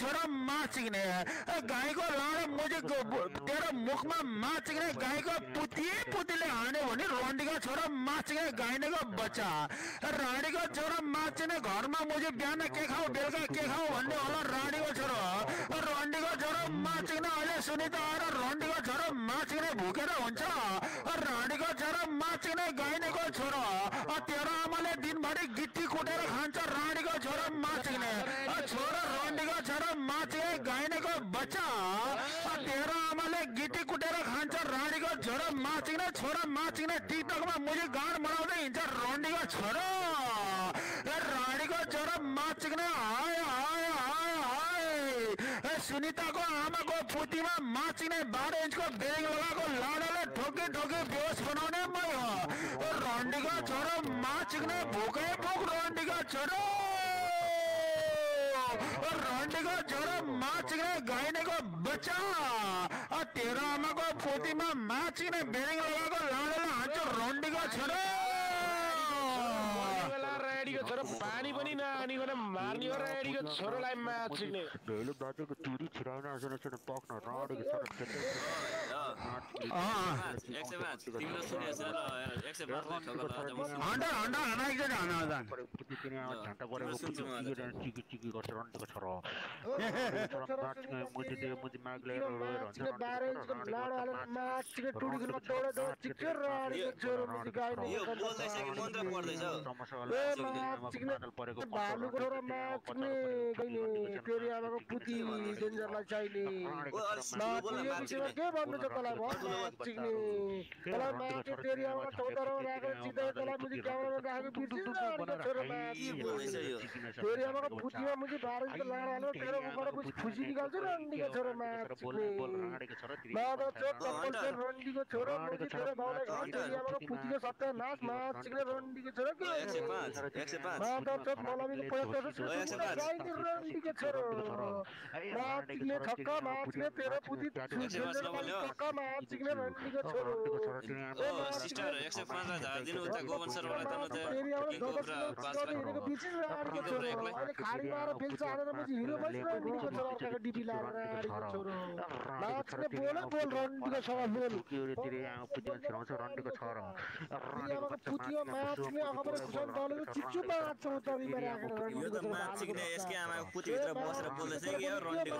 छोरा माचिने गाईको लाडो मुझे तेरो मुखमा माचिने गाईको पुती पुतीले हान्यो भने रन्डीको छोरा माचिने गाइनेको बच्चा। रानीको छोरा माचिने घरमा मुझे बिहान के खाऊ बेलुका के खाऊ भन्ने होला रानीको छोरो। रन्डीको छोरो माचिने अहिले सुनिता आएर रन्डीको छोरो माचिने भुकेर हुन्छ। रानीको छोरो माचिने गाइनेको छोरो। तेरो आमाले दिनभरि गिट्टी कुटेर खान्छ। माचिने गाइनेको बच्चा तेरो आमाले गिटी कुटेर खान्छ रानीको छोरो माचिने छोरो माचिने टिकटकमा मुझे गाड बनाउँदै हिँड्छ रन्डीको छोरो। ए रानीको छोरो माचिने हाय हाय हाय हाय ए सुनिताको आमाको पुतीमा माचिने बाह्र इन्चको बेग लगाएको लाडाले ठोकी ठोकी बेहोस बनाउने मै हो ए रन्डीको छोरो माचिने भोकै भोक रन्डीको छोरो रन्डीको छोरो माचिने गाइनेको बच्चा अ तेरो आमाको पोतीमा माचिने बेरिङ लगाएको लाडोले हान्छ रन्डीको छोरो बेला रेडीको छोरो पानी पनि नहानिकन मार्ने हो रेडीको छोरोलाई माछिने ढोलक बाजेको चुरी छिराउन आसन आसन पक्न राडेको झन्टा। चिकी चिकी गर्छ छोरो मुझे दे मुझे माग लिएर रोएर हुन्छ माछिने बाह्र इन्चको लाडो हालेर माछिने टुडी खेलमा दौडा दौड चिक्छ रेडीको छोरो माछिने भालुको छोरो माछिने पुती डेन्जरलाई चाहिने के भन्नु छ तँलाई भन् माछिने तँलाई तेरी आमाको चौतारामा राखेर चित्दै तँलाई मुझे क्यामेरामा राखेको तेरी आमाको पुतीमा मुझे बाह्र इन्चको लाडो हालेर तेरो मुखबाट मुझे खुसी निकाल्छु माछिने राडेको छोरो रन्डीको छोरो मुझे तेरो घर तेरी आमाको पुतीको सत्यानाश माछिने रन्डीको छोरो के पाँच माधव चोक मलामीको पैसा रन्डीको छोरो I, माछिने छक्का माछिने तेरो पुती छक्का माछिने रन्डीको छोरो सिस्टर एक सय पाँचलाई झारिदिनु उता गोवन आमा त दबस पाँच गरेको बिर्सिस राडीको छोरो अहिले खाडी मारेर फेल्छ हालेर हिरो बस रन्डीको छोरो अर्काको डिपी लाएर राडीको छोरो माछिने बोल बोल रन्डीको छोरो बोल तिरे आमा पुतिमा छिराउँछ रन्डेको छोरो दलेको चिच्चु यो त यसकै आमाको पुतीभित्र बसेर बोल्दैछ कि यो रन्डीको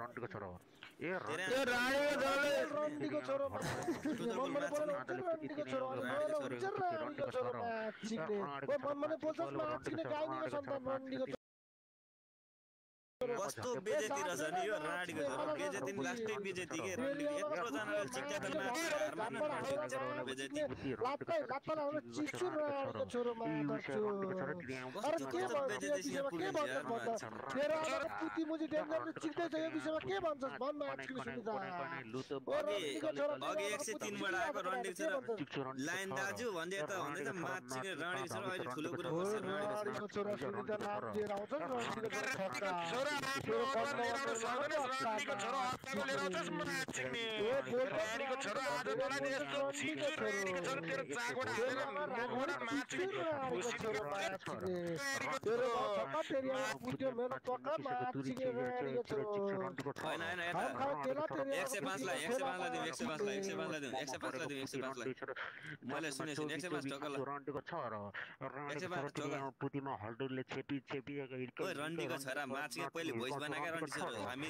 रन्डेको छोरो ए रानीको छोरोले रन्डीको छोरो छोरो कस्तो बेजेती रहेछ नि यो राडीको छोरो बेजेती नि लास्टै बेजेती के यत्रो जनाले चिक्का त माछिने बेजेती लात्तै लात्ता लाएर चिच्चु राडीको छोरो माछ्छु अरे के भन्छ यो विषयमा के भन्छस् भन्छ तेरो आमाको पुती मुजी डेन्जर चिक्दैछ यो विषयमा के भन्छस् भन् माछिने सुनिता ओ रन्डीको छोरो अघि एक सय तिनबाट आएको छोरो लाइन दाजु भन्दै त भन्दै त माछिने छोरो अहिले ठुलो कुरो छोरा आज मलाई नि यस्तो रानीको छोरो तेरो चाकबाट हालेर मुखबाट। पुतिमा हल्डुले छेपी छेपिएको रन्डीको छोरा माछिने पहिले भोइस हामी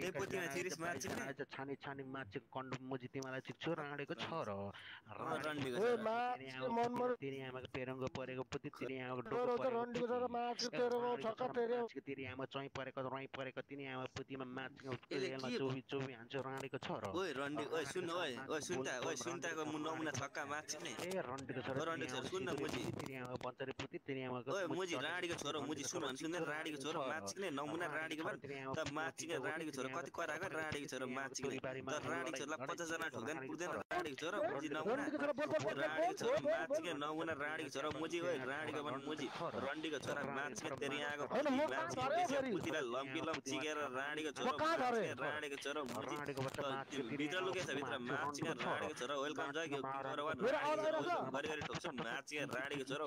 यस्तो तेरी छानी छानी माछे कन्ड मुजी तिमीलाई चिक्छु राँडेको छोरो तिनी आमाको पेरङ्गो परेको पुति तिनी आमाको तेरो डोको त मान्छेको तेरि आमा चोइ परेको रही परेको तिनी आमा पुतीमा के- चोबी चोबी हान्छ राणीको छोरो ओइ रन्डी ओइ सुन ओइ ओइ सुन्ता ओइ सुन्ताको मु नमुना छक्का मार्छ नि ए रन्डीको छोरो ओ, रन्डीको छोरो, सुन न मुजी। बन्चरे पुती तिनी आमाको ओइ मुजी राडीको छोरो मुजी सुन भन् सुन्दैन राडीको छोरो माछिक्ने नमुना राडीको भन् त माछिक्ने राडीको छोरो कति कराएको राडीको छोरो माछिक्ने त राडीको छोरोलाई पचासजना ठोक्दैन पुग्दैन राडीको छोरो। मुजी नमुना राडीको छोरो माछिक्ने नमुना राडीको छोरो मुजी ओइ राडीको भन् मुजी। रन्डीको छोरा माछिक्ने तेरि फेरि? पुतीलाई लम्की लम चिकेर राडीको छोरो राडीको छोरो? मुजी। भित्र लुकेछ भित्र माछिक्ने राडीको छोरो। वेलकम जय छ? घरि घरि ठोक्छ माछिक्ने राडीको छोरो